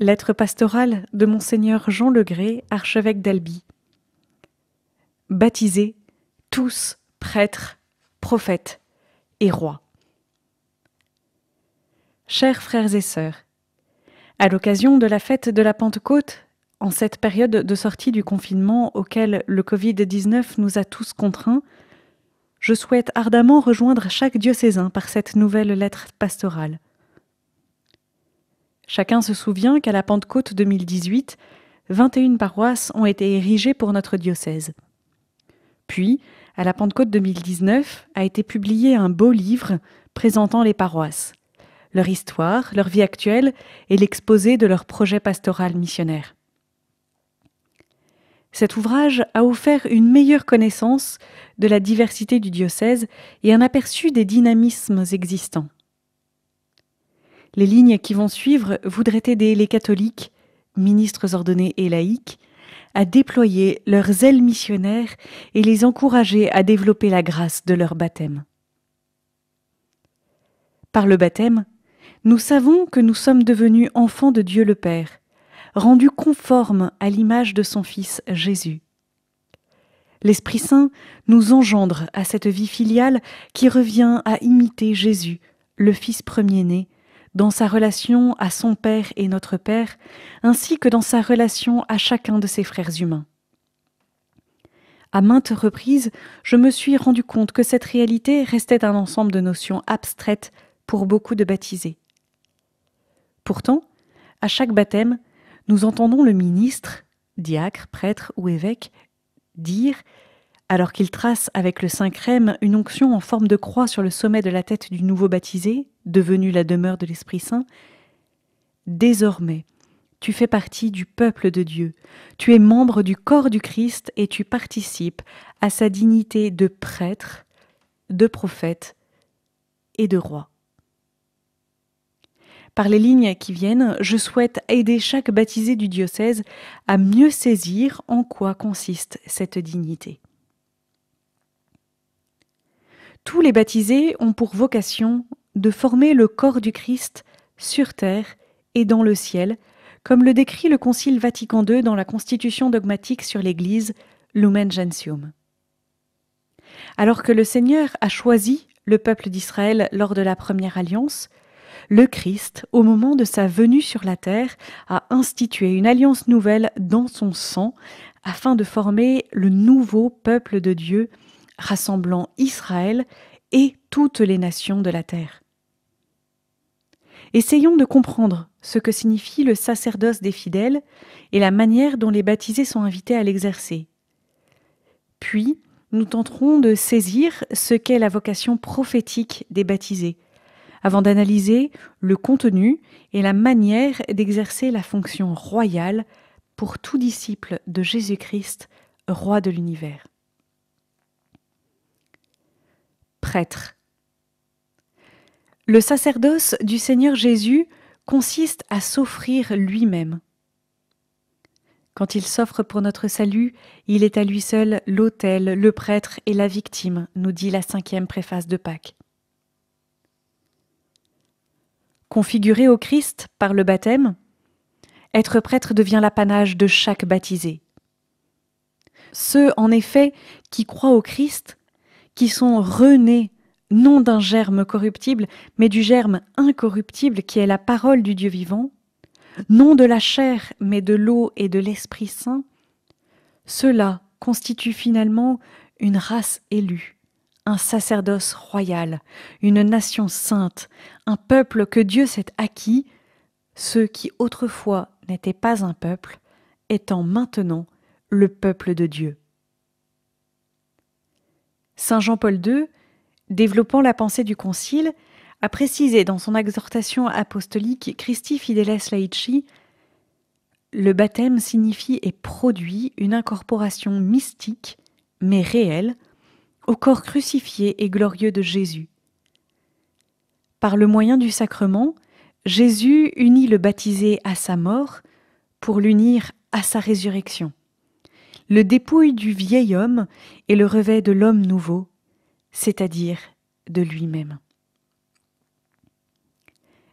Lettre pastorale de Monseigneur Jean Legré, archevêque d'Albi. Baptisés, tous prêtres, prophètes et rois. Chers frères et sœurs, à l'occasion de la fête de la Pentecôte, en cette période de sortie du confinement auquel le Covid-19 nous a tous contraints, je souhaite ardemment rejoindre chaque diocésain par cette nouvelle lettre pastorale. Chacun se souvient qu'à la Pentecôte 2018, 21 paroisses ont été érigées pour notre diocèse. Puis, à la Pentecôte 2019, a été publié un beau livre présentant les paroisses, leur histoire, leur vie actuelle et l'exposé de leur projet pastoral missionnaire. Cet ouvrage a offert une meilleure connaissance de la diversité du diocèse et un aperçu des dynamismes existants. Les lignes qui vont suivre voudraient aider les catholiques, ministres ordonnés et laïcs, à déployer leurs ailes missionnaires et les encourager à développer la grâce de leur baptême. Par le baptême, nous savons que nous sommes devenus enfants de Dieu le Père, rendus conformes à l'image de son Fils Jésus. L'Esprit Saint nous engendre à cette vie filiale qui revient à imiter Jésus, le Fils premier-né, dans sa relation à son Père et notre Père, ainsi que dans sa relation à chacun de ses frères humains. À maintes reprises, je me suis rendu compte que cette réalité restait un ensemble de notions abstraites pour beaucoup de baptisés. Pourtant, à chaque baptême, nous entendons le ministre, diacre, prêtre ou évêque dire alors qu'il trace avec le saint crème une onction en forme de croix sur le sommet de la tête du nouveau baptisé, devenu la demeure de l'Esprit Saint, Désormais, tu fais partie du peuple de Dieu, tu es membre du corps du Christ et tu participes à sa dignité de prêtre, de prophète et de roi. Par les lignes qui viennent, je souhaite aider chaque baptisé du diocèse à mieux saisir en quoi consiste cette dignité. Tous les baptisés ont pour vocation de former le corps du Christ sur terre et dans le ciel, comme le décrit le Concile Vatican II dans la Constitution dogmatique sur l'Église, Lumen Gentium. Alors que le Seigneur a choisi le peuple d'Israël lors de la première alliance, le Christ, au moment de sa venue sur la terre, a institué une alliance nouvelle dans son sang afin de former le nouveau peuple de Dieu rassemblant Israël et toutes les nations de la terre. Essayons de comprendre ce que signifie le sacerdoce des fidèles et la manière dont les baptisés sont invités à l'exercer. Puis, nous tenterons de saisir ce qu'est la vocation prophétique des baptisés, avant d'analyser le contenu et la manière d'exercer la fonction royale pour tout disciple de Jésus-Christ, roi de l'univers. Le sacerdoce du Seigneur Jésus consiste à s'offrir lui-même. Quand il s'offre pour notre salut, il est à lui seul l'autel, le prêtre et la victime, nous dit la cinquième préface de Pâques. Configuré au Christ par le baptême, être prêtre devient l'apanage de chaque baptisé. Ceux, en effet, qui croient au Christ qui sont renés non d'un germe corruptible, mais du germe incorruptible qui est la parole du Dieu vivant, non de la chair, mais de l'eau et de l'Esprit Saint, cela constitue finalement une race élue, un sacerdoce royal, une nation sainte, un peuple que Dieu s'est acquis, ceux qui autrefois n'étaient pas un peuple, étant maintenant le peuple de Dieu. Saint Jean-Paul II, développant la pensée du Concile, a précisé dans son exhortation apostolique Christi Fideles Laici Le baptême signifie et produit une incorporation mystique, mais réelle, au corps crucifié et glorieux de Jésus. Par le moyen du sacrement, Jésus unit le baptisé à sa mort pour l'unir à sa résurrection le dépouille du vieil homme et le revêt de l'homme nouveau, c'est-à-dire de lui-même.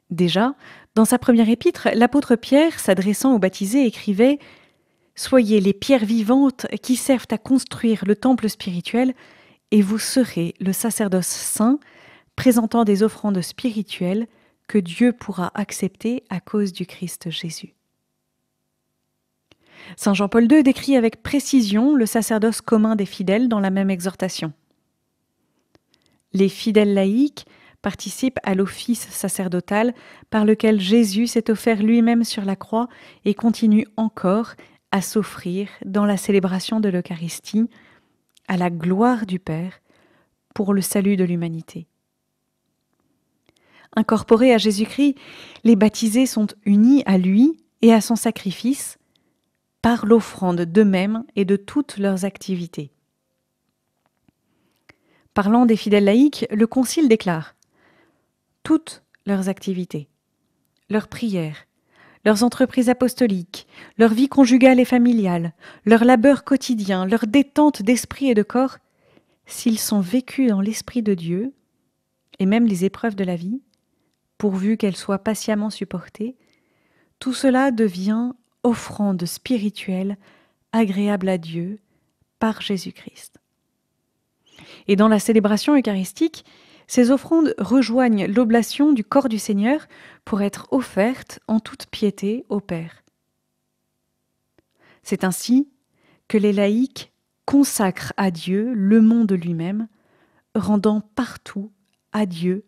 Déjà, dans sa première épître, l'apôtre Pierre, s'adressant aux baptisés, écrivait Soyez les pierres vivantes qui servent à construire le temple spirituel, et vous serez le sacerdoce saint, présentant des offrandes spirituelles que Dieu pourra accepter à cause du Christ Jésus. Saint Jean-Paul II décrit avec précision le sacerdoce commun des fidèles dans la même exhortation. Les fidèles laïcs participent à l'office sacerdotal par lequel Jésus s'est offert lui-même sur la croix et continue encore à s'offrir dans la célébration de l'Eucharistie à la gloire du Père pour le salut de l'humanité. Incorporés à Jésus-Christ, les baptisés sont unis à lui et à son sacrifice par l'offrande d'eux-mêmes et de toutes leurs activités. Parlant des fidèles laïcs, le Concile déclare toutes leurs activités, leurs prières, leurs entreprises apostoliques, leur vie conjugale et familiale, leur labeur quotidien, leur détente d'esprit et de corps, s'ils sont vécus dans l'Esprit de Dieu, et même les épreuves de la vie, pourvu qu'elles soient patiemment supportées, tout cela devient offrande spirituelle agréable à Dieu par Jésus-Christ. Et dans la célébration eucharistique, ces offrandes rejoignent l'oblation du corps du Seigneur pour être offertes en toute piété au Père. C'est ainsi que les laïcs consacrent à Dieu le monde lui-même, rendant partout à Dieu,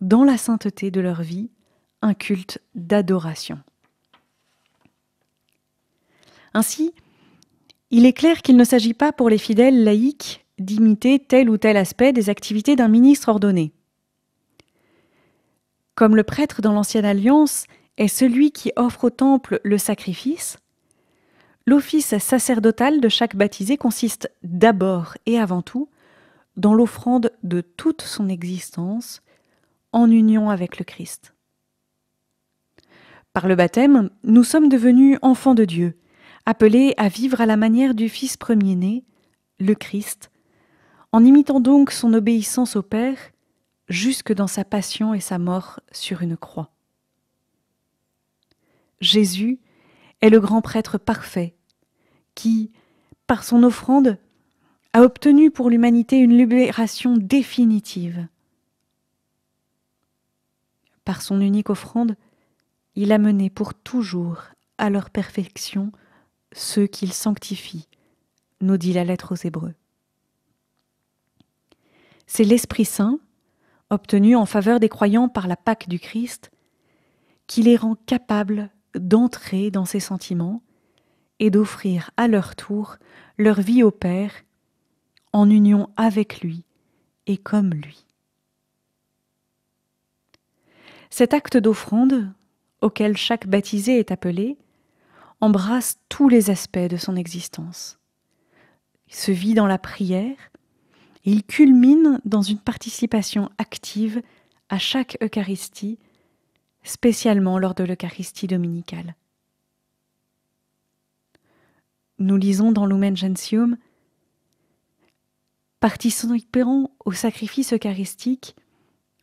dans la sainteté de leur vie, un culte d'adoration. Ainsi, il est clair qu'il ne s'agit pas pour les fidèles laïcs d'imiter tel ou tel aspect des activités d'un ministre ordonné. Comme le prêtre dans l'Ancienne Alliance est celui qui offre au temple le sacrifice, l'office sacerdotal de chaque baptisé consiste d'abord et avant tout dans l'offrande de toute son existence en union avec le Christ. Par le baptême, nous sommes devenus enfants de Dieu, appelés à vivre à la manière du Fils premier-né, le Christ, en imitant donc son obéissance au Père jusque dans sa passion et sa mort sur une croix. Jésus est le grand prêtre parfait, qui, par son offrande, a obtenu pour l'humanité une libération définitive. Par son unique offrande, il a mené pour toujours à leur perfection ceux qu'il sanctifie, nous dit la lettre aux Hébreux. C'est l'Esprit Saint, obtenu en faveur des croyants par la Pâque du Christ, qui les rend capables d'entrer dans ses sentiments et d'offrir à leur tour leur vie au Père en union avec lui et comme lui. Cet acte d'offrande, auquel chaque baptisé est appelé, embrasse tous les aspects de son existence. Il se vit dans la prière et il culmine dans une participation active à chaque Eucharistie, spécialement lors de l'Eucharistie dominicale. Nous lisons dans Lumen Gentium Participant au sacrifice eucharistique,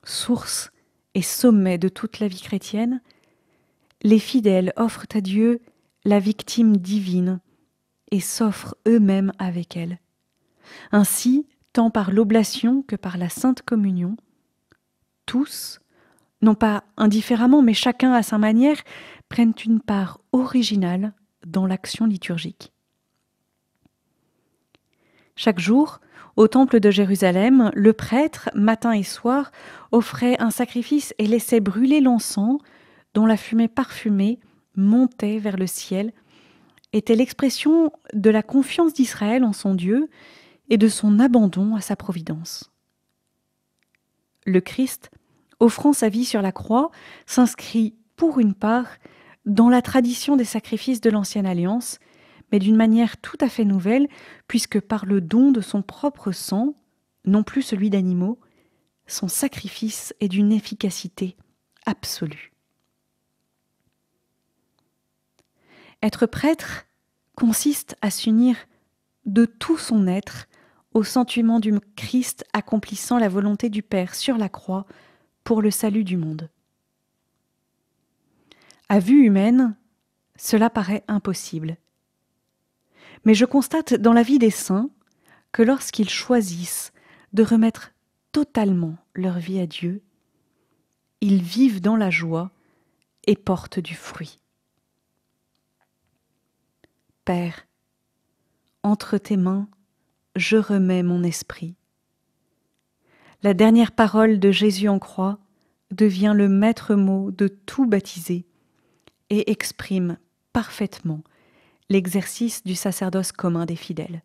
source et sommet de toute la vie chrétienne, les fidèles offrent à Dieu la victime divine et s'offrent eux-mêmes avec elle. Ainsi, tant par l'oblation que par la sainte communion, tous, non pas indifféremment, mais chacun à sa manière, prennent une part originale dans l'action liturgique. Chaque jour, au temple de Jérusalem, le prêtre, matin et soir, offrait un sacrifice et laissait brûler l'encens, dont la fumée parfumée montait vers le ciel était l'expression de la confiance d'Israël en son Dieu et de son abandon à sa providence. Le Christ, offrant sa vie sur la croix, s'inscrit pour une part dans la tradition des sacrifices de l'Ancienne Alliance, mais d'une manière tout à fait nouvelle, puisque par le don de son propre sang, non plus celui d'animaux, son sacrifice est d'une efficacité absolue. Être prêtre consiste à s'unir de tout son être au sentiment du Christ accomplissant la volonté du Père sur la croix pour le salut du monde. À vue humaine, cela paraît impossible. Mais je constate dans la vie des saints que lorsqu'ils choisissent de remettre totalement leur vie à Dieu, ils vivent dans la joie et portent du fruit. Père, entre tes mains, je remets mon esprit. La dernière parole de Jésus en croix devient le maître mot de tout baptisé et exprime parfaitement l'exercice du sacerdoce commun des fidèles.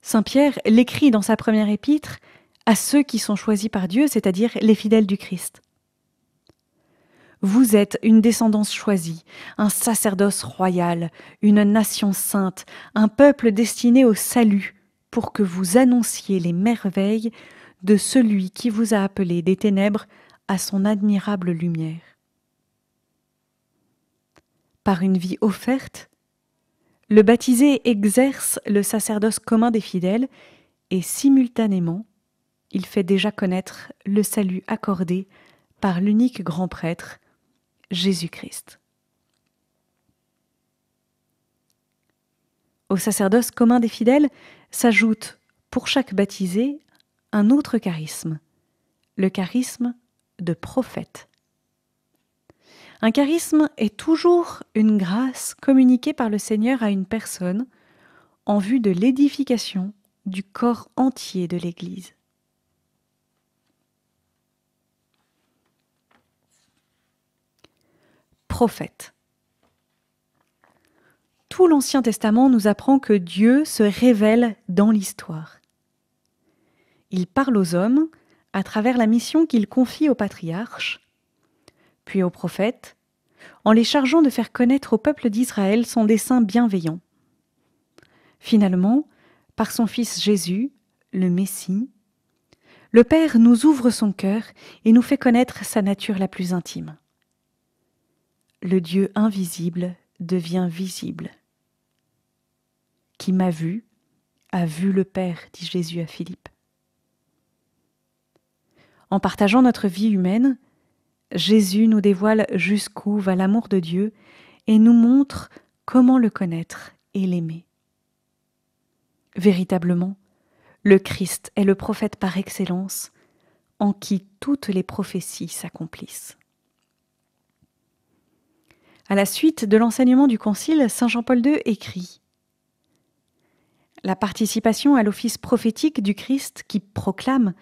Saint Pierre l'écrit dans sa première épître à ceux qui sont choisis par Dieu, c'est-à-dire les fidèles du Christ. Vous êtes une descendance choisie, un sacerdoce royal, une nation sainte, un peuple destiné au salut, pour que vous annonciez les merveilles de celui qui vous a appelé des ténèbres à son admirable lumière. Par une vie offerte, le baptisé exerce le sacerdoce commun des fidèles et simultanément, il fait déjà connaître le salut accordé par l'unique grand prêtre, Jésus-Christ. Au sacerdoce commun des fidèles s'ajoute pour chaque baptisé un autre charisme, le charisme de prophète. Un charisme est toujours une grâce communiquée par le Seigneur à une personne en vue de l'édification du corps entier de l'Église. Tout l'Ancien Testament nous apprend que Dieu se révèle dans l'histoire. Il parle aux hommes à travers la mission qu'il confie aux patriarches, puis aux prophètes, en les chargeant de faire connaître au peuple d'Israël son dessein bienveillant. Finalement, par son Fils Jésus, le Messie, le Père nous ouvre son cœur et nous fait connaître sa nature la plus intime. Le Dieu invisible devient visible. Qui m'a vu a vu le Père, dit Jésus à Philippe. En partageant notre vie humaine, Jésus nous dévoile jusqu'où va l'amour de Dieu et nous montre comment le connaître et l'aimer. Véritablement, le Christ est le prophète par excellence, en qui toutes les prophéties s'accomplissent. À la suite de l'enseignement du Concile, Saint Jean-Paul II écrit La participation à l'office prophétique du Christ qui proclame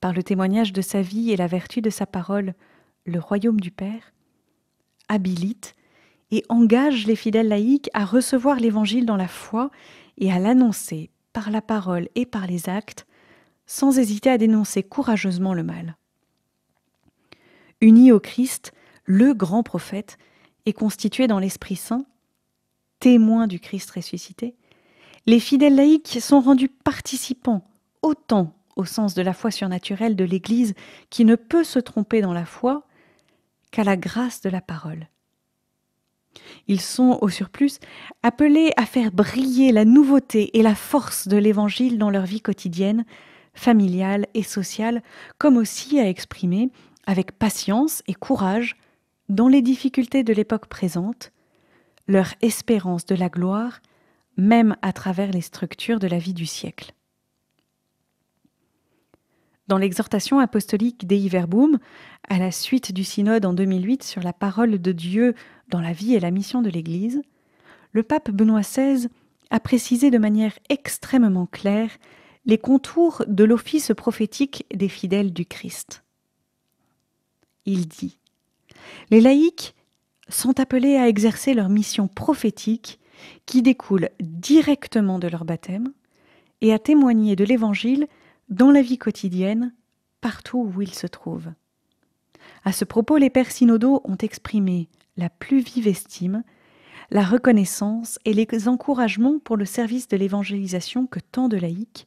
par le témoignage de sa vie et la vertu de sa parole, le royaume du Père, habilite et engage les fidèles laïcs à recevoir l'Évangile dans la foi et à l'annoncer par la parole et par les actes, sans hésiter à dénoncer courageusement le mal. Unis au Christ, le grand prophète, et constitué dans l'Esprit Saint, témoin du Christ ressuscité, les fidèles laïcs sont rendus participants autant au sens de la foi surnaturelle de l'Église qui ne peut se tromper dans la foi qu'à la grâce de la parole. Ils sont, au surplus, appelés à faire briller la nouveauté et la force de l'Évangile dans leur vie quotidienne, familiale et sociale, comme aussi à exprimer, avec patience et courage, dans les difficultés de l'époque présente, leur espérance de la gloire, même à travers les structures de la vie du siècle. Dans l'exhortation apostolique Dei à la suite du synode en 2008 sur la parole de Dieu dans la vie et la mission de l'Église, le pape Benoît XVI a précisé de manière extrêmement claire les contours de l'office prophétique des fidèles du Christ. Il dit Les laïcs sont appelés à exercer leur mission prophétique qui découle directement de leur baptême et à témoigner de l'Évangile dans la vie quotidienne, partout où ils se trouvent. À ce propos, les pères synodaux ont exprimé la plus vive estime, la reconnaissance et les encouragements pour le service de l'évangélisation que tant de laïcs,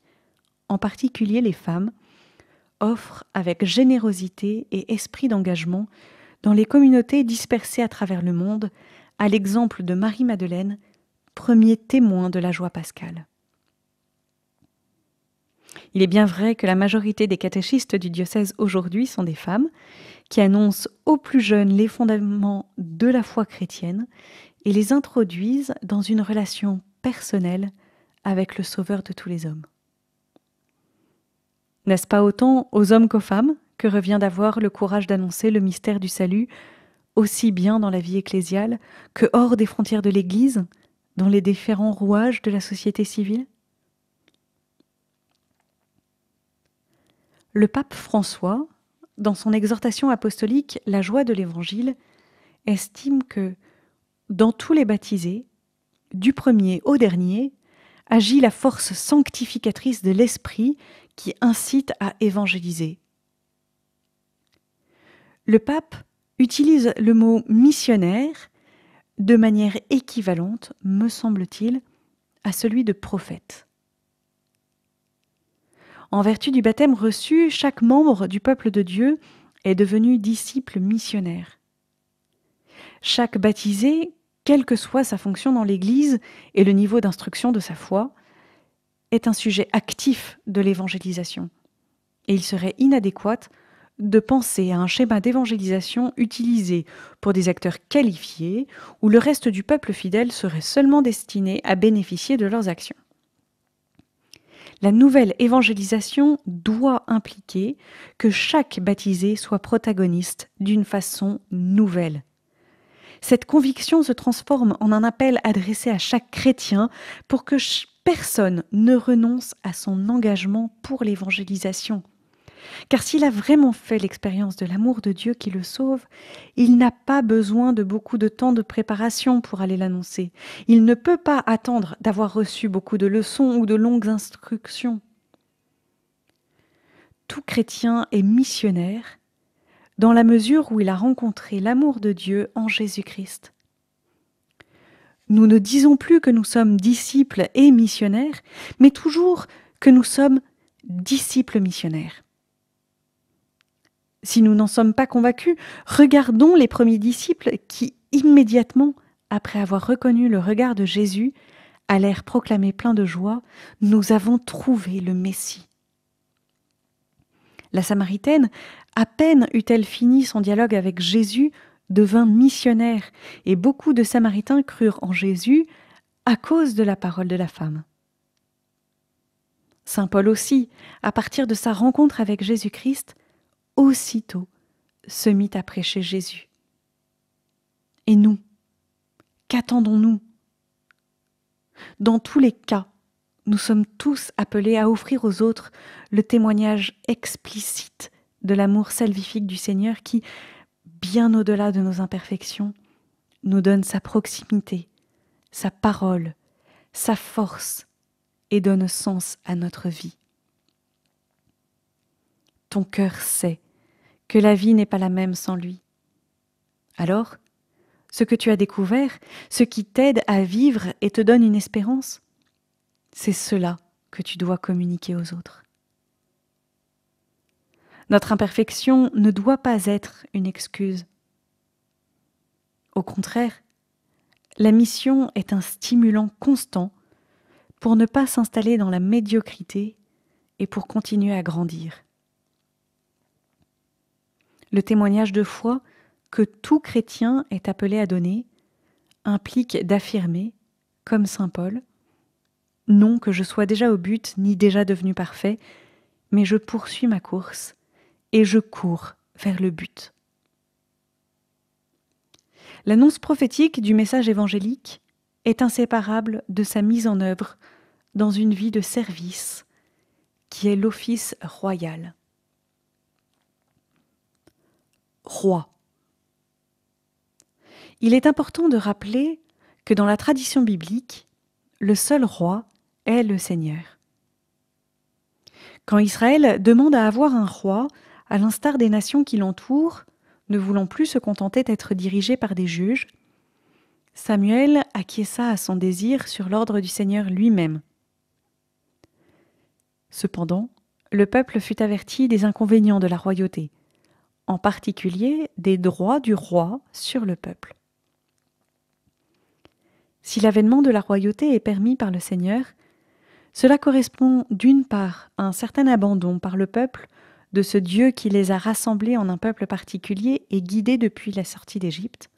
en particulier les femmes, offrent avec générosité et esprit d'engagement dans les communautés dispersées à travers le monde, à l'exemple de Marie-Madeleine, premier témoin de la joie pascale. Il est bien vrai que la majorité des catéchistes du diocèse aujourd'hui sont des femmes, qui annoncent aux plus jeunes les fondements de la foi chrétienne et les introduisent dans une relation personnelle avec le Sauveur de tous les hommes. N'est-ce pas autant aux hommes qu'aux femmes? Que revient d'avoir le courage d'annoncer le mystère du salut, aussi bien dans la vie ecclésiale que hors des frontières de l'Église, dans les différents rouages de la société civile? Le pape François, dans son exhortation apostolique La joie de l'Évangile, estime que dans tous les baptisés, du premier au dernier, agit la force sanctificatrice de l'Esprit qui incite à évangéliser. Le pape utilise le mot missionnaire de manière équivalente, me semble-t-il, à celui de prophète. En vertu du baptême reçu, chaque membre du peuple de Dieu est devenu disciple missionnaire. Chaque baptisé, quelle que soit sa fonction dans l'Église et le niveau d'instruction de sa foi, est un sujet actif de l'évangélisation. Et il serait inadéquat de penser à un schéma d'évangélisation utilisé pour des acteurs qualifiés où le reste du peuple fidèle serait seulement destiné à bénéficier de leurs actions. La nouvelle évangélisation doit impliquer que chaque baptisé soit protagoniste d'une façon nouvelle. Cette conviction se transforme en un appel adressé à chaque chrétien pour que personne ne renonce à son engagement pour l'évangélisation. Car s'il a vraiment fait l'expérience de l'amour de Dieu qui le sauve, il n'a pas besoin de beaucoup de temps de préparation pour aller l'annoncer. Il ne peut pas attendre d'avoir reçu beaucoup de leçons ou de longues instructions. Tout chrétien est missionnaire dans la mesure où il a rencontré l'amour de Dieu en Jésus-Christ. Nous ne disons plus que nous sommes disciples et missionnaires, mais toujours que nous sommes disciples missionnaires. Si nous n'en sommes pas convaincus, regardons les premiers disciples qui, immédiatement, après avoir reconnu le regard de Jésus, allèrent proclamer plein de joie, Nous avons trouvé le Messie. La Samaritaine, à peine eut-elle fini son dialogue avec Jésus, devint missionnaire, et beaucoup de Samaritains crurent en Jésus à cause de la parole de la femme. Saint Paul aussi, à partir de sa rencontre avec Jésus-Christ, aussitôt se mit à prêcher Jésus. Et nous, qu'attendons-nous? Dans tous les cas, nous sommes tous appelés à offrir aux autres le témoignage explicite de l'amour salvifique du Seigneur qui, bien au-delà de nos imperfections, nous donne sa proximité, sa parole, sa force et donne sens à notre vie. Ton cœur sait que la vie n'est pas la même sans lui. Alors, ce que tu as découvert, ce qui t'aide à vivre et te donne une espérance, c'est cela que tu dois communiquer aux autres. Notre imperfection ne doit pas être une excuse. Au contraire, la mission est un stimulant constant pour ne pas s'installer dans la médiocrité et pour continuer à grandir le témoignage de foi que tout chrétien est appelé à donner implique d'affirmer, comme Saint Paul, non que je sois déjà au but ni déjà devenu parfait, mais je poursuis ma course et je cours vers le but. L'annonce prophétique du message évangélique est inséparable de sa mise en œuvre dans une vie de service qui est l'office royal roi. Il est important de rappeler que dans la tradition biblique, le seul roi est le Seigneur. Quand Israël demande à avoir un roi, à l'instar des nations qui l'entourent, ne voulant plus se contenter d'être dirigé par des juges, Samuel acquiesça à son désir sur l'ordre du Seigneur lui-même. Cependant, le peuple fut averti des inconvénients de la royauté, en particulier des droits du roi sur le peuple. Si l'avènement de la royauté est permis par le Seigneur, cela correspond d'une part à un certain abandon par le peuple de ce Dieu qui les a rassemblés en un peuple particulier et guidés depuis la sortie d'Égypte,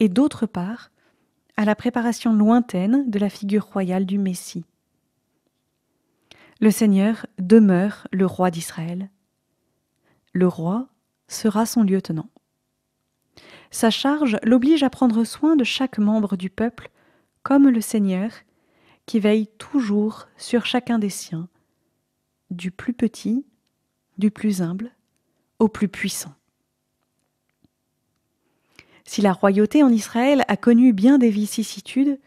et d'autre part, à la préparation lointaine de la figure royale du Messie. Le Seigneur demeure le roi d'Israël. Le roi sera son lieutenant. Sa charge l'oblige à prendre soin de chaque membre du peuple, comme le Seigneur, qui veille toujours sur chacun des siens, du plus petit, du plus humble, au plus puissant. Si la royauté en Israël a connu bien des vicissitudes,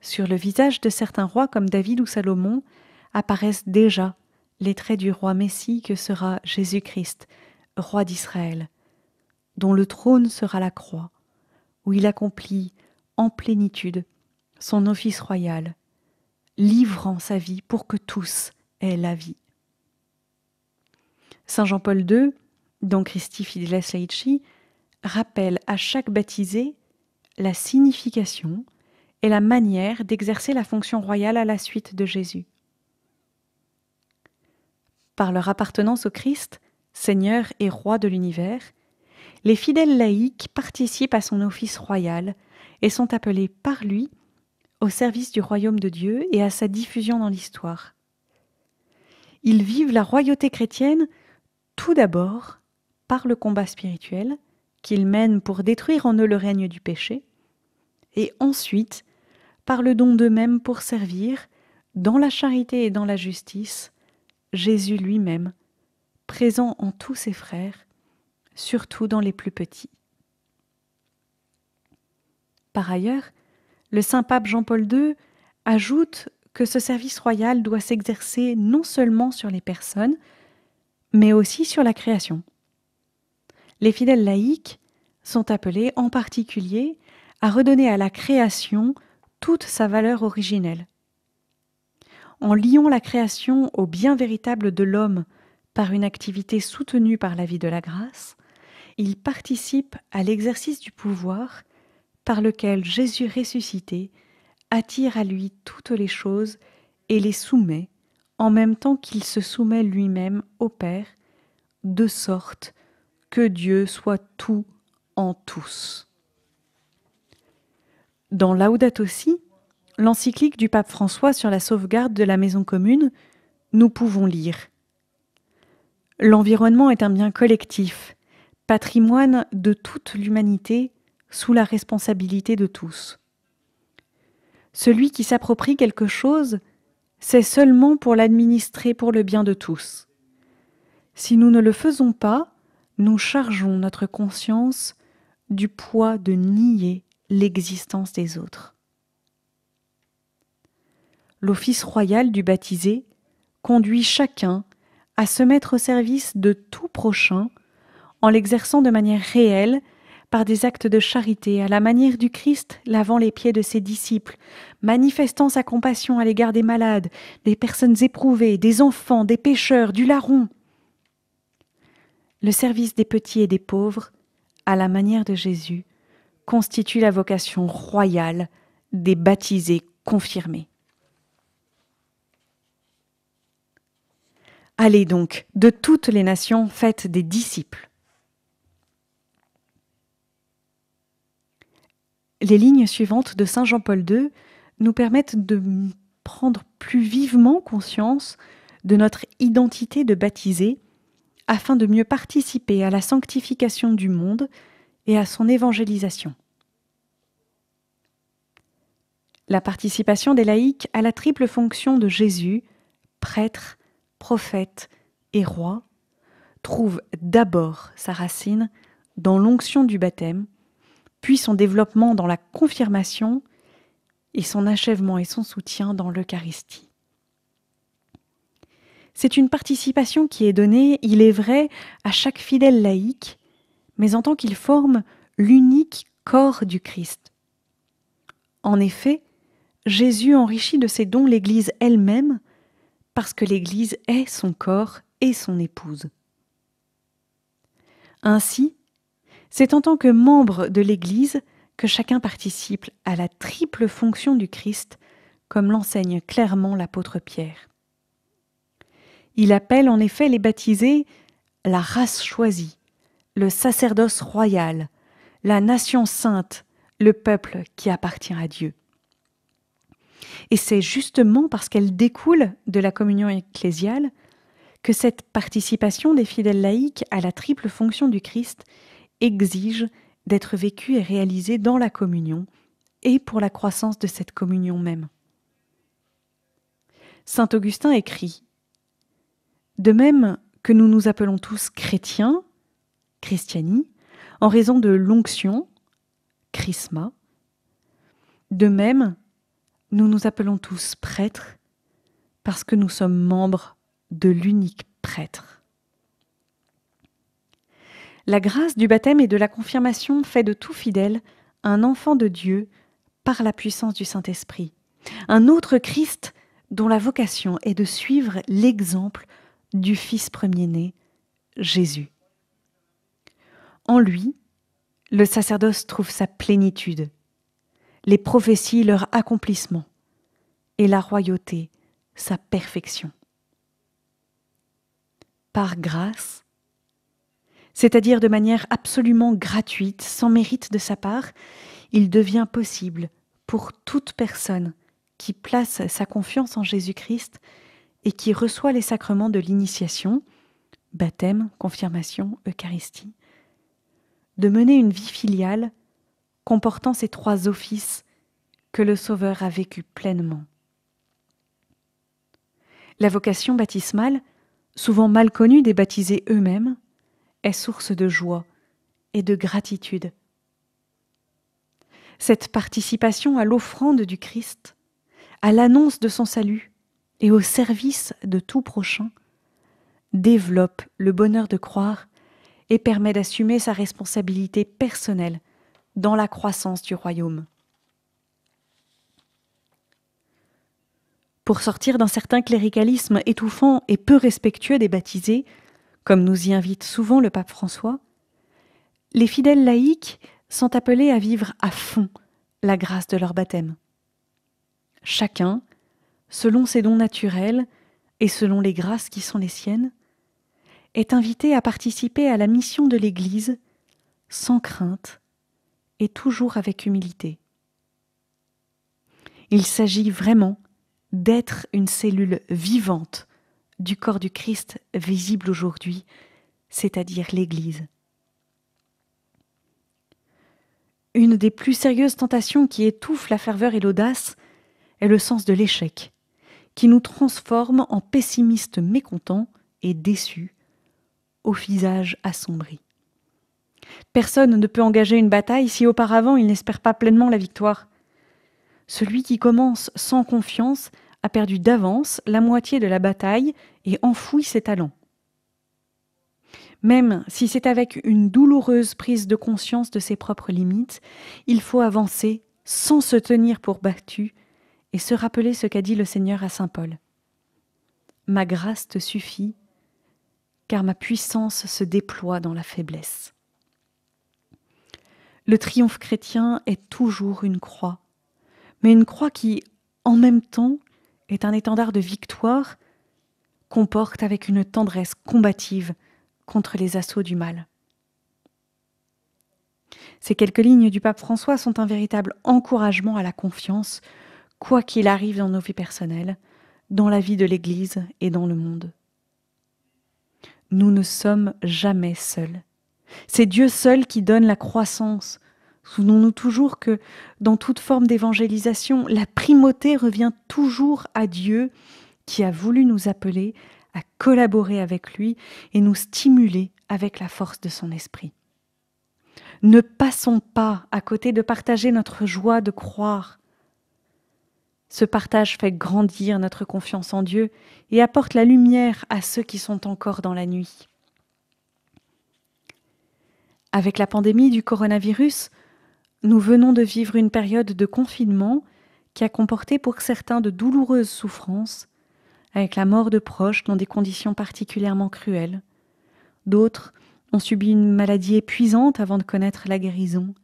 sur le visage de certains rois comme David ou Salomon apparaissent déjà les traits du roi Messie que sera Jésus-Christ, roi d'Israël, dont le trône sera la croix, où il accomplit en plénitude son office royal, livrant sa vie pour que tous aient la vie. Saint Jean-Paul II, dont Christi Fideles Laici, rappelle à chaque baptisé la signification et la manière d'exercer la fonction royale à la suite de Jésus. Par leur appartenance au Christ, Seigneur et Roi de l'univers, les fidèles laïcs participent à son office royal et sont appelés par lui au service du royaume de Dieu et à sa diffusion dans l'histoire. Ils vivent la royauté chrétienne tout d'abord par le combat spirituel qu'ils mènent pour détruire en eux le règne du péché, et ensuite par le don d'eux-mêmes pour servir, dans la charité et dans la justice, Jésus lui-même, présent en tous ses frères, surtout dans les plus petits. Par ailleurs, le saint pape Jean-Paul II ajoute que ce service royal doit s'exercer non seulement sur les personnes, mais aussi sur la création. Les fidèles laïcs sont appelés en particulier à redonner à la création toute sa valeur originelle. En liant la création au bien véritable de l'homme par une activité soutenue par la vie de la grâce, il participe à l'exercice du pouvoir par lequel Jésus ressuscité attire à lui toutes les choses et les soumet en même temps qu'il se soumet lui-même au Père, de sorte que Dieu soit tout en tous. Dans Laudato Si, l'encyclique du pape François sur la sauvegarde de la maison commune, nous pouvons lire L'environnement est un bien collectif, patrimoine de toute l'humanité sous la responsabilité de tous. Celui qui s'approprie quelque chose, c'est seulement pour l'administrer pour le bien de tous. Si nous ne le faisons pas, nous chargeons notre conscience du poids de nier l'existence des autres. L'office royal du baptisé conduit chacun à se mettre au service de tout prochain en l'exerçant de manière réelle par des actes de charité à la manière du Christ lavant les pieds de ses disciples, manifestant sa compassion à l'égard des malades, des personnes éprouvées, des enfants, des pécheurs, du larron. Le service des petits et des pauvres, à la manière de Jésus, constitue la vocation royale des baptisés confirmés. Allez donc, de toutes les nations, faites des disciples. Les lignes suivantes de Saint Jean-Paul II nous permettent de prendre plus vivement conscience de notre identité de baptisé afin de mieux participer à la sanctification du monde et à son évangélisation. La participation des laïcs à la triple fonction de Jésus, prêtre, prophète et roi, trouve d'abord sa racine dans l'onction du baptême, puis son développement dans la confirmation et son achèvement et son soutien dans l'Eucharistie. C'est une participation qui est donnée, il est vrai, à chaque fidèle laïque, mais en tant qu'il forme l'unique corps du Christ. En effet, Jésus enrichit de ses dons l'Église elle-même, parce que l'Église est son corps et son épouse. Ainsi, c'est en tant que membre de l'Église que chacun participe à la triple fonction du Christ, comme l'enseigne clairement l'apôtre Pierre. Il appelle en effet les baptisés la race choisie, le sacerdoce royal, la nation sainte, le peuple qui appartient à Dieu. Et c'est justement parce qu'elle découle de la communion ecclésiale que cette participation des fidèles laïcs à la triple fonction du Christ exige d'être vécue et réalisée dans la communion et pour la croissance de cette communion même. Saint Augustin écrit De même que nous nous appelons tous chrétiens, christiani, en raison de l'onction, chrisma, de même, nous nous appelons tous prêtres parce que nous sommes membres de l'unique prêtre. La grâce du baptême et de la confirmation fait de tout fidèle un enfant de Dieu par la puissance du Saint-Esprit, un autre Christ dont la vocation est de suivre l'exemple du Fils premier-né, Jésus. En lui, le sacerdoce trouve sa plénitude, les prophéties leur accomplissement, et la royauté sa perfection. Par grâce, c'est-à-dire de manière absolument gratuite, sans mérite de sa part, il devient possible pour toute personne qui place sa confiance en Jésus-Christ et qui reçoit les sacrements de l'initiation, baptême, confirmation, Eucharistie, de mener une vie filiale comportant ces trois offices que le Sauveur a vécu pleinement. La vocation baptismale, souvent mal connue des baptisés eux-mêmes, est source de joie et de gratitude. Cette participation à l'offrande du Christ à l'annonce de son salut et au service de tout prochain, développe le bonheur de croire et permet d'assumer sa responsabilité personnelle dans la croissance du royaume. Pour sortir d'un certain cléricalisme étouffant et peu respectueux des baptisés, comme nous y invite souvent le pape François, les fidèles laïcs sont appelés à vivre à fond la grâce de leur baptême. Chacun, selon ses dons naturels et selon les grâces qui sont les siennes, est invité à participer à la mission de l'Église sans crainte et toujours avec humilité. Il s'agit vraiment d'être une cellule vivante du corps du Christ visible aujourd'hui, c'est-à-dire l'Église. Une des plus sérieuses tentations qui étouffe la ferveur et l'audace, est le sens de l'échec, qui nous transforme en pessimistes mécontents et déçus, au visage assombri. Personne ne peut engager une bataille si auparavant il n'espère pas pleinement la victoire. Celui qui commence sans confiance a perdu d'avance la moitié de la bataille et enfouit ses talents. Même si c'est avec une douloureuse prise de conscience de ses propres limites, il faut avancer sans se tenir pour battu et se rappeler ce qu'a dit le Seigneur à Saint Paul. Ma grâce te suffit, car ma puissance se déploie dans la faiblesse. Le triomphe chrétien est toujours une croix, mais une croix qui, en même temps, est un étendard de victoire qu'on porte avec une tendresse combative contre les assauts du mal. Ces quelques lignes du pape François sont un véritable encouragement à la confiance quoi qu'il arrive dans nos vies personnelles, dans la vie de l'Église et dans le monde. Nous ne sommes jamais seuls. C'est Dieu seul qui donne la croissance. Souvenons-nous toujours que dans toute forme d'évangélisation, la primauté revient toujours à Dieu qui a voulu nous appeler à collaborer avec lui et nous stimuler avec la force de son esprit. Ne passons pas à côté de partager notre joie de croire, ce partage fait grandir notre confiance en Dieu et apporte la lumière à ceux qui sont encore dans la nuit. Avec la pandémie du coronavirus, nous venons de vivre une période de confinement qui a comporté pour certains de douloureuses souffrances, avec la mort de proches dans des conditions particulièrement cruelles. D'autres ont subi une maladie épuisante avant de connaître la guérison.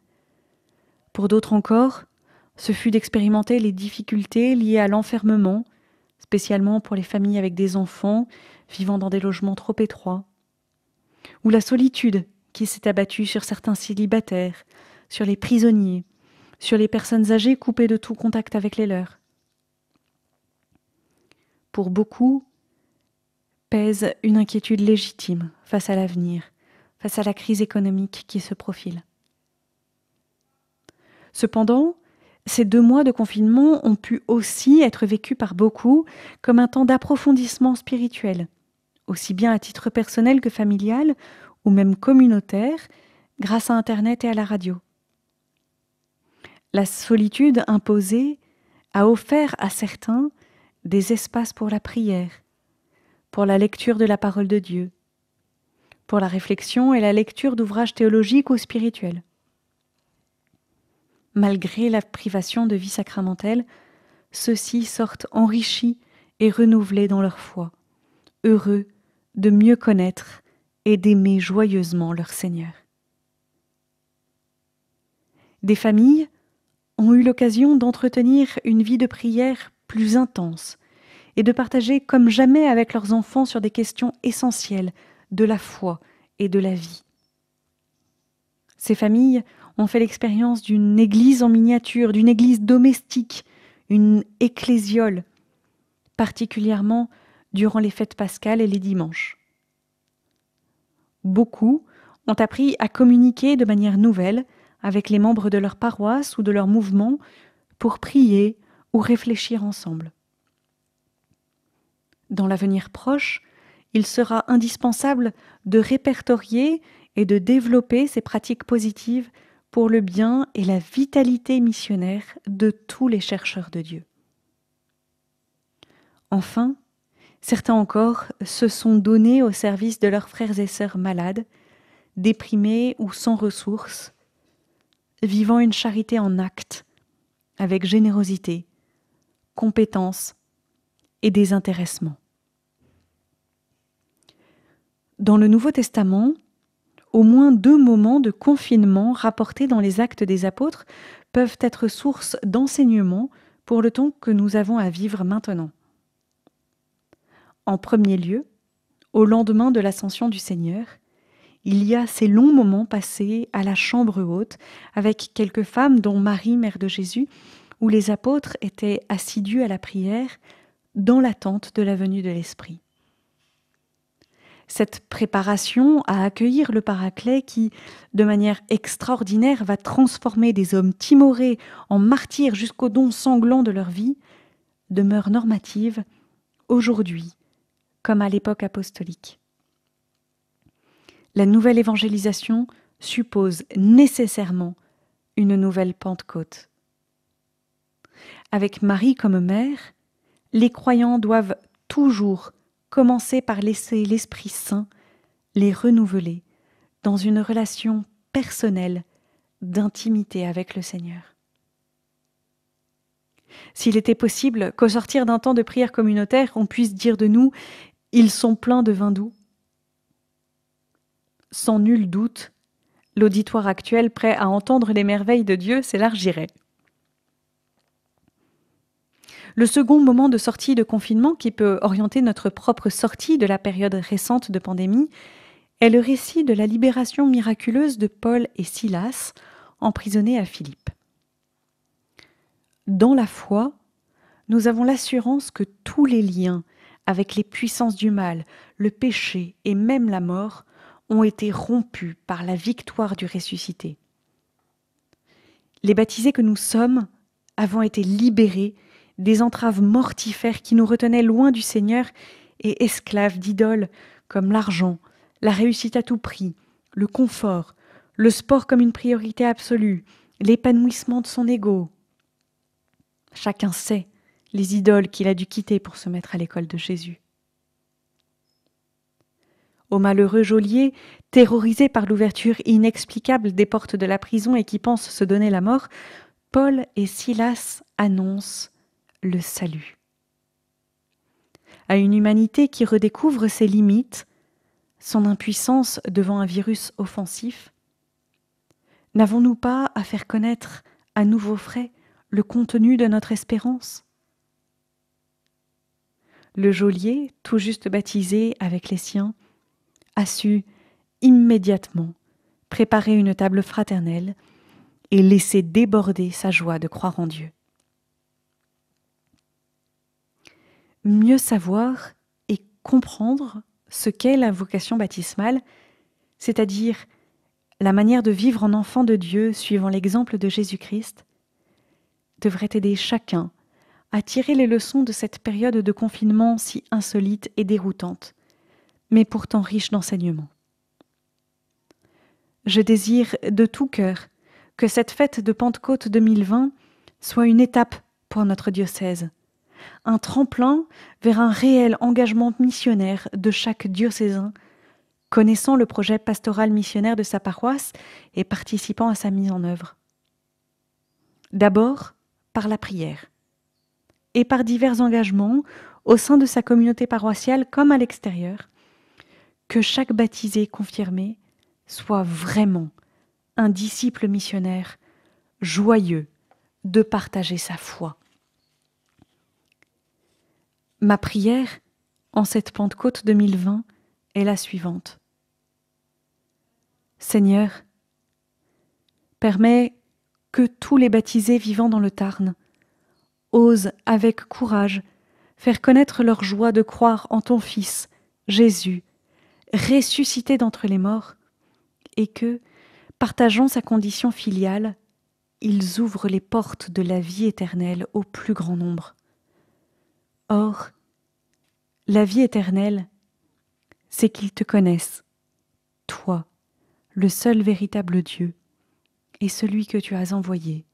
Pour d'autres encore, ce fut d'expérimenter les difficultés liées à l'enfermement, spécialement pour les familles avec des enfants vivant dans des logements trop étroits, ou la solitude qui s'est abattue sur certains célibataires, sur les prisonniers, sur les personnes âgées coupées de tout contact avec les leurs. Pour beaucoup, pèse une inquiétude légitime face à l'avenir, face à la crise économique qui se profile. Cependant, ces deux mois de confinement ont pu aussi être vécus par beaucoup comme un temps d'approfondissement spirituel, aussi bien à titre personnel que familial ou même communautaire, grâce à Internet et à la radio. La solitude imposée a offert à certains des espaces pour la prière, pour la lecture de la parole de Dieu, pour la réflexion et la lecture d'ouvrages théologiques ou spirituels malgré la privation de vie sacramentelle, ceux-ci sortent enrichis et renouvelés dans leur foi, heureux de mieux connaître et d'aimer joyeusement leur Seigneur. Des familles ont eu l'occasion d'entretenir une vie de prière plus intense et de partager comme jamais avec leurs enfants sur des questions essentielles de la foi et de la vie. Ces familles ont fait l'expérience d'une église en miniature, d'une église domestique, une ecclésiole, particulièrement durant les fêtes pascales et les dimanches. Beaucoup ont appris à communiquer de manière nouvelle avec les membres de leur paroisse ou de leur mouvement pour prier ou réfléchir ensemble. Dans l'avenir proche, il sera indispensable de répertorier et de développer ces pratiques positives pour le bien et la vitalité missionnaire de tous les chercheurs de Dieu. Enfin, certains encore se sont donnés au service de leurs frères et sœurs malades, déprimés ou sans ressources, vivant une charité en acte, avec générosité, compétence et désintéressement. Dans le Nouveau Testament, au moins deux moments de confinement rapportés dans les actes des apôtres peuvent être source d'enseignement pour le temps que nous avons à vivre maintenant. En premier lieu, au lendemain de l'ascension du Seigneur, il y a ces longs moments passés à la chambre haute avec quelques femmes dont Marie, mère de Jésus, où les apôtres étaient assidus à la prière dans l'attente de la venue de l'Esprit. Cette préparation à accueillir le Paraclet qui, de manière extraordinaire, va transformer des hommes timorés en martyrs jusqu'au don sanglant de leur vie, demeure normative aujourd'hui comme à l'époque apostolique. La nouvelle évangélisation suppose nécessairement une nouvelle Pentecôte. Avec Marie comme mère, les croyants doivent toujours commencer par laisser l'Esprit Saint les renouveler dans une relation personnelle d'intimité avec le Seigneur. S'il était possible qu'au sortir d'un temps de prière communautaire, on puisse dire de nous Ils sont pleins de vin doux. Sans nul doute, l'auditoire actuel prêt à entendre les merveilles de Dieu s'élargirait. Le second moment de sortie de confinement qui peut orienter notre propre sortie de la période récente de pandémie est le récit de la libération miraculeuse de Paul et Silas, emprisonnés à Philippe. Dans la foi, nous avons l'assurance que tous les liens avec les puissances du mal, le péché et même la mort ont été rompus par la victoire du ressuscité. Les baptisés que nous sommes avons été libérés des entraves mortifères qui nous retenaient loin du Seigneur et esclaves d'idoles comme l'argent, la réussite à tout prix, le confort, le sport comme une priorité absolue, l'épanouissement de son ego. Chacun sait les idoles qu'il a dû quitter pour se mettre à l'école de Jésus. Au malheureux geôlier, terrorisé par l'ouverture inexplicable des portes de la prison et qui pense se donner la mort, Paul et Silas annoncent le salut. À une humanité qui redécouvre ses limites, son impuissance devant un virus offensif, n'avons-nous pas à faire connaître à nouveau frais le contenu de notre espérance? Le geôlier, tout juste baptisé avec les siens, a su immédiatement préparer une table fraternelle et laisser déborder sa joie de croire en Dieu. Mieux savoir et comprendre ce qu'est la vocation baptismale, c'est-à-dire la manière de vivre en enfant de Dieu suivant l'exemple de Jésus-Christ, devrait aider chacun à tirer les leçons de cette période de confinement si insolite et déroutante, mais pourtant riche d'enseignements. Je désire de tout cœur que cette fête de Pentecôte 2020 soit une étape pour notre diocèse, un tremplin vers un réel engagement missionnaire de chaque diocésain, connaissant le projet pastoral missionnaire de sa paroisse et participant à sa mise en œuvre. D'abord, par la prière, et par divers engagements au sein de sa communauté paroissiale comme à l'extérieur, que chaque baptisé confirmé soit vraiment un disciple missionnaire joyeux de partager sa foi. Ma prière en cette Pentecôte 2020 est la suivante. Seigneur, permets que tous les baptisés vivant dans le Tarn osent avec courage faire connaître leur joie de croire en ton Fils, Jésus, ressuscité d'entre les morts, et que, partageant sa condition filiale, ils ouvrent les portes de la vie éternelle au plus grand nombre. Or, la vie éternelle, c'est qu'ils te connaissent, toi, le seul véritable Dieu, et celui que tu as envoyé,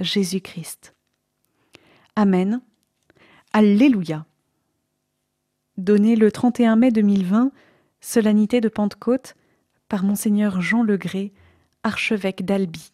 Jésus-Christ. Amen. Alléluia. Donné le 31 mai 2020, solennité de Pentecôte, par Monseigneur Jean Legré, archevêque d'Albi.